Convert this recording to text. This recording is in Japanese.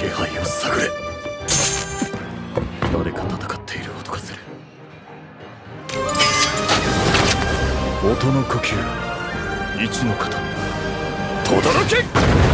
気配を探れ。誰か戦っている音がする。音の呼吸。一の型ろけ